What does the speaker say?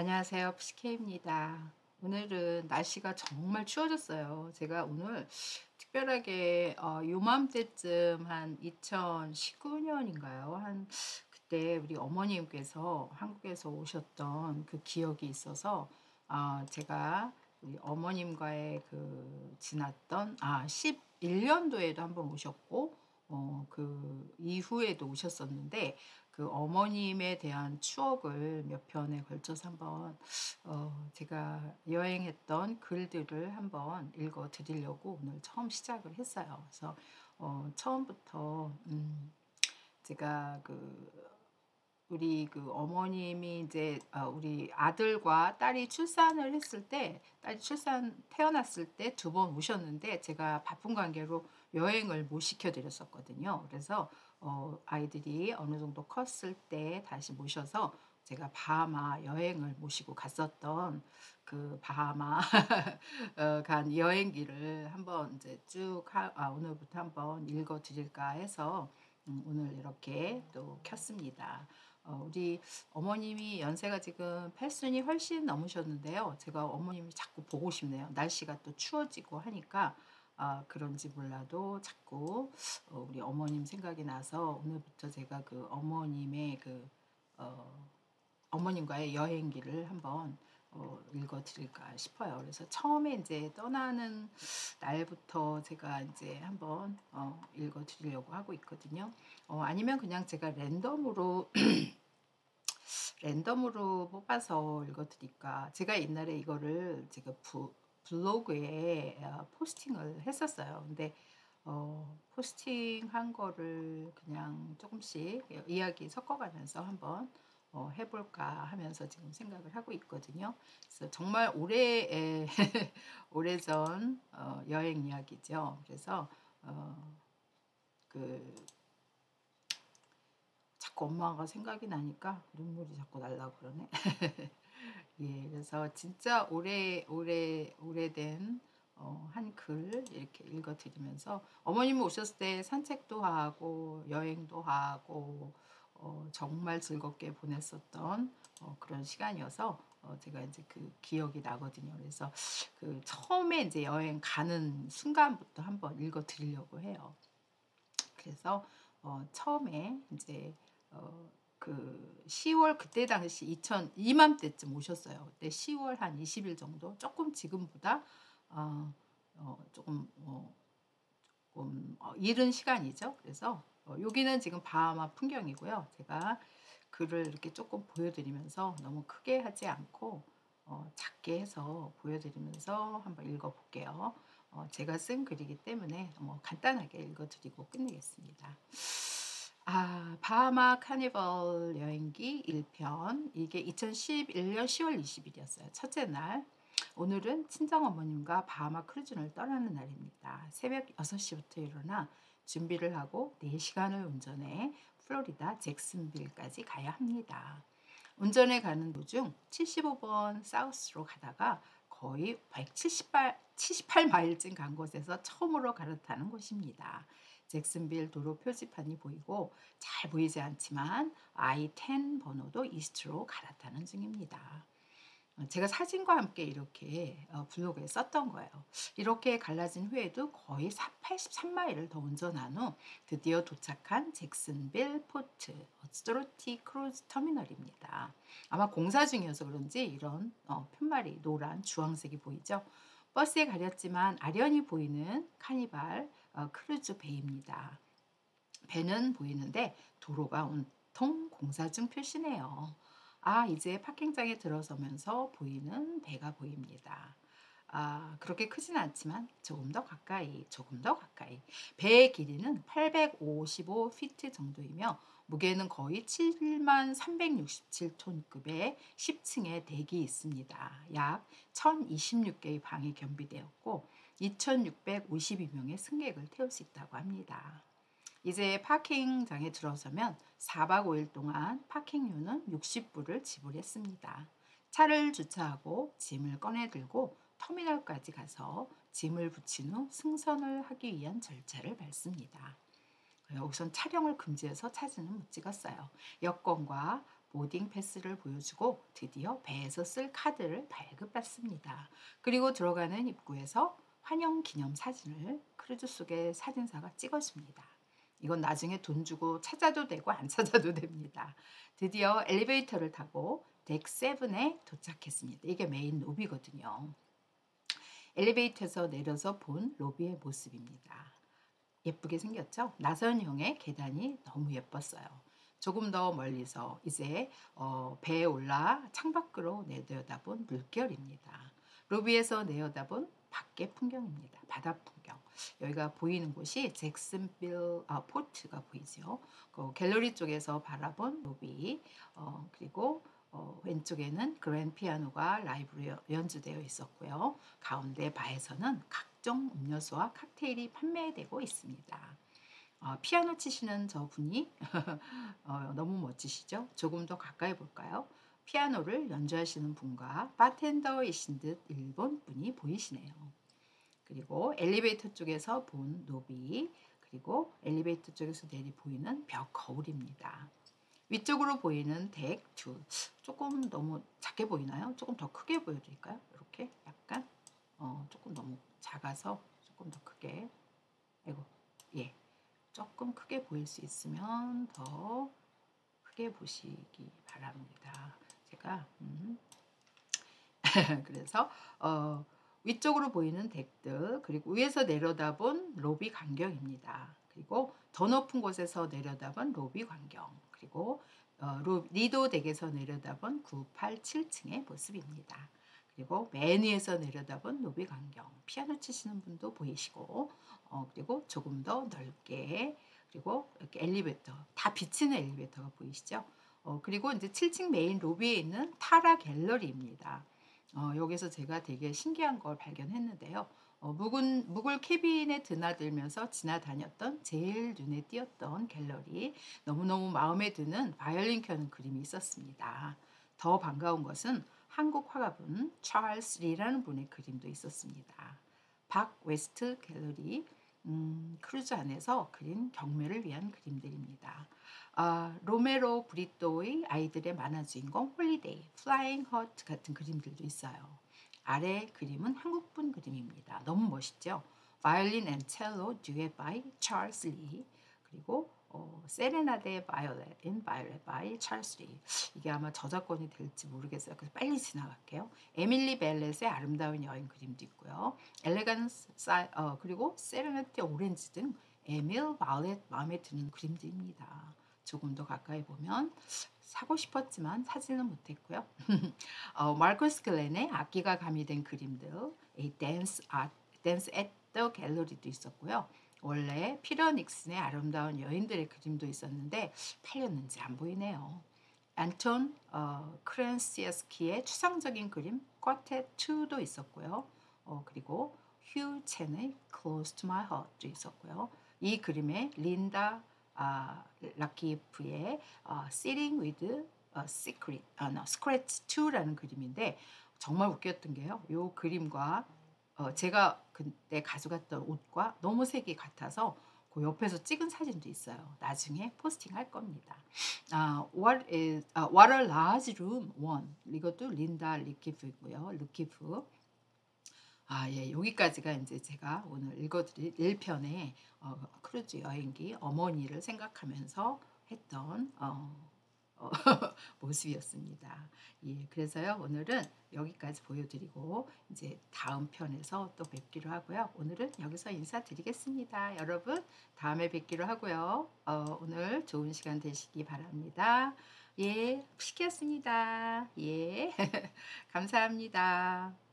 안녕하세요. PCK입니다. 오늘은 날씨가 정말 추워졌어요. 제가 오늘 특별하게 어, 요맘때쯤 한 2019년인가요? 한 그때 우리 어머님께서 한국에서 오셨던 그 기억이 있어서 어, 제가 우리 어머님과의 그 지났던 아 11년도에도 한번 오셨고 어, 그 이후에도 오셨었는데 그 어머님에 대한 추억을 몇 편에 걸쳐서 한번 어, 제가 여행했던 글들을 한번 읽어 드리려고 오늘 처음 시작을 했어요. 그래서 어, 처음부터 음, 제가 그 우리 그 어머님이 이제 어, 우리 아들과 딸이 출산을 했을 때 딸이 출산 태어났을 때 두 번 오셨는데 제가 바쁜 관계로 여행을 못 시켜드렸었거든요. 그래서 어, 아이들이 어느 정도 컸을 때 다시 모셔서 제가 바하마 여행을 모시고 갔었던 그 바하마 어, 간 여행기를 한번 이제 쭉 하, 아, 오늘부터 한번 읽어 드릴까 해서 음, 오늘 이렇게 또 켰습니다. 어, 우리 어머님이 연세가 지금 8순이 훨씬 넘으셨는데요. 제가 어머님이 자꾸 보고 싶네요. 날씨가 또 추워지고 하니까 아, 그런지 몰라도 자꾸 어, 우리 어머님 생각이 나서 오늘부터 제가 그 어머님의 그 어, 어머님과의 여행기를 한번 어, 읽어드릴까 싶어요. 그래서 처음에 이제 떠나는 날부터 제가 이제 한번 어, 읽어드리려고 하고 있거든요. 어, 아니면 그냥 제가 랜덤으로 랜덤으로 뽑아서 읽어드릴까. 제가 옛날에 이거를 제가 부, 블로그에 어, 포스팅을 했었어요. 근데 어, 포스팅한 거를 그냥 조금씩 이야기 섞어가면서 한번 어, 해볼까 하면서 지금 생각을 하고 있거든요. 그래서 정말 오래 오래전 어, 여행 이야기죠. 그래서 어, 그 자꾸 엄마가 생각이 나니까 눈물이 자꾸 날라 그러네. 예, 그래서 진짜 오래 오래 오래된 어, 한 글 이렇게 읽어드리면서 어머님 오셨을 때 산책도 하고 여행도 하고 어, 정말 즐겁게 보냈었던 어, 그런 시간이어서 어, 제가 이제 그 기억이 나거든요. 그래서 그 처음에 이제 여행 가는 순간부터 한번 읽어 드리려고 해요. 그래서 어, 처음에 이제 어, 그 10월 그때 당시 2000 이맘때쯤 오셨어요. 그때 10월 한 20일 정도 조금 지금보다 어, 어 조금 어, 조금 어, 이른 시간이죠. 그래서 어, 여기는 지금 바하마 풍경이고요. 제가 글을 이렇게 조금 보여드리면서 너무 크게 하지 않고 어, 작게 해서 보여드리면서 한번 읽어볼게요. 어, 제가 쓴 글이기 때문에 뭐 간단하게 읽어드리고 끝내겠습니다. 아, 바하마 카니발 여행기 1편. 이게 2011년 10월 20일이었어요. 첫째 날. 오늘은 친정어머님과 바하마 크루즈를 떠나는 날입니다. 새벽 6시부터 일어나 준비를 하고 4시간을 운전해 플로리다 잭슨빌까지 가야 합니다. 운전해 가는 도중 75번 사우스로 가다가 거의 178 78마일쯤 간 곳에서 처음으로 갈아타는 곳입니다. 잭슨빌 도로 표지판이 보이고 잘 보이지 않지만 I-10 번 도로 East로 갈아타는 중입니다. 어, 제가 사진과 함께 이렇게 어, 블로그에 썼던 거예요. 이렇게 갈라진 후에도 거의 83마일을 더 운전한 후 드디어 도착한 잭슨빌 Port Authority 크루즈 터미널입니다. 아마 공사 중이어서 그런지 이런 어, 팻말이 노란 주황색이 보이죠. 버스에 가렸지만 아련히 보이는 카니발 어, 크루즈 배입니다. 배는 보이는데 도로가 온통 공사 중 표시네요. 아, 이제 parking장에 들어서면서 보이는 배가 보입니다. 아, 그렇게 크진 않지만 조금 더 가까이, 조금 더 가까이. 배의 길이는 855 피트 정도이며 무게는 거의 7만 367톤급의 10층의 deck이 있습니다. 약 1026개의 방이 겸비되었고 2,652명의 승객을 태울 수 있다고 합니다. 이제 파킹장에 들어서면 4박 5일 동안 파킹료는 60불을 지불했습니다. 차를 주차하고 짐을 꺼내 들고 터미널까지 가서 짐을 붙인 후 승선을 하기 위한 절차를 밟습니다. 우선 촬영을 금지해서 사진은 못 찍었어요. 여권과 보딩 패스를 보여주고 드디어 배에서 쓸 카드를 발급받습니다. 그리고 들어가는 입구에서 환영 기념 사진을 크루즈 속의 사진사가 찍어줍니다. 이건 나중에 돈 주고 찾아도 되고 안 찾아도 됩니다. 드디어 엘리베이터를 타고 deck 7에 도착했습니다. 이게 메인 로비거든요. 엘리베이터에서 내려서 본 로비의 모습입니다. 예쁘게 생겼죠? 나선형의 계단이 너무 예뻤어요. 조금 더 멀리서 이제 어, 배에 올라 창밖으로 내려다본 물결입니다. 로비에서 내려다본 밖의 풍경입니다. 바다 풍경. 여기가 보이는 곳이 잭슨빌 아, 포트가 보이죠. 그 갤러리 쪽에서 바라본 로비 어, 그리고 어, 왼쪽에는 그랜 피아노가 라이브로 연주되어 있었고요. 가운데 바에서는 각종 음료수와 칵테일이 판매되고 있습니다. 어, 피아노 치시는 저 분이 어, 너무 멋지시죠? 조금 더 가까이 볼까요? 피아노를 연주하시는 분과 바텐더이신 듯 일본 분이 보이시네요. 그리고 엘리베이터 쪽에서 본 노비 그리고 엘리베이터 쪽에서 내리 보이는 벽 거울입니다. 위쪽으로 보이는 덱 2. 조금 너무 작게 보이나요? 조금 더 크게 보여드릴까요? 이렇게 약간 어, 조금 너무 작아서 조금 더 크게 아이고 예 조금 크게 보일 수 있으면 더 크게 보시기 바랍니다. 제가 음. 그래서 어, 위쪽으로 보이는 deck들 그리고 위에서 내려다본 로비 광경입니다. 그리고 더 높은 곳에서 내려다본 로비 광경 그리고 어, Lido deck에서 내려다본 9, 8, 7층의 모습입니다. 그리고 맨 위에서 내려다본 로비 광경 피아노 치시는 분도 보이시고 어, 그리고 조금 더 넓게 그리고 이렇게 엘리베이터 다 비치는 엘리베이터가 보이시죠? 어, 그리고 이제 7층 메인 로비에 있는 타라 갤러리입니다. 어, 여기서 제가 되게 신기한 걸 발견했는데요. 어, 묵은, 묵을 캐빈에 드나들면서 지나다녔던 제일 눈에 띄었던 갤러리 너무너무 마음에 드는 바이올린 켜는 그림이 있었습니다. 더 반가운 것은 한국 화가분 찰스 리라는 분의 그림도 있었습니다. Park West Gallery 음, 크루즈 안에서 그린 경매를 위한 그림들입니다. 아, 로메로 브리또의 아이들의 만화 주인공 Holiday, Flying Heart 같은 그림들도 있어요. 아래 그림은 한국분 그림입니다. 너무 멋있죠? Violin and Cello Duet by 찰스 리 그리고 어, Serenade Violet in Violet by 찰스 리 이게 아마 저작권이 될지 모르겠어요. 그래서 빨리 지나갈게요. 에밀리 벨렛의 아름다운 여인 그림도 있고요. Elegance 사, 어, 그리고 Serenade Orange 등 에밀 벨렛 마음에 드는 그림들입니다. 조금 더 가까이 보면 사고 싶었지만 사지는 못했고요. 어, 마르코스 클렌의 악기가 가미된 그림들, 이 댄스 아 Dance at the Gallery도 있었고요. 원래 피터 닉슨의 아름다운 여인들의 그림도 있었는데 팔렸는지 안 보이네요. 안톤 어, 크렌시아스키의 추상적인 그림 쿼텟 2도 있었고요. 어, 그리고 휴 첸의 Close to My Heart도 있었고요. 이 그림에 린다 아, 라키프의 어, Sitting with a Secret, 아, no, Scratch 2라는 그림인데 정말 웃겼던 게요. 이 그림과 어, 제가 그때 가져갔던 옷과 너무 색이 같아서 그 옆에서 찍은 사진도 있어요. 나중에 포스팅할 겁니다. 아, what is 아, What a large room one 이것도 린다 리키프고요. 루키프 아, 예, 여기까지가 이제 제가 오늘 읽어드릴 1편의 어, 크루즈 여행기 어머니를 생각하면서 했던 어, 어, 모습이었습니다. 예, 그래서요 오늘은 여기까지 보여드리고 이제 다음 편에서 또 뵙기로 하고요. 오늘은 여기서 인사드리겠습니다. 여러분 다음에 뵙기로 하고요. 어, 오늘 좋은 시간 되시기 바랍니다. 예, 시켰습니다. 예, 감사합니다.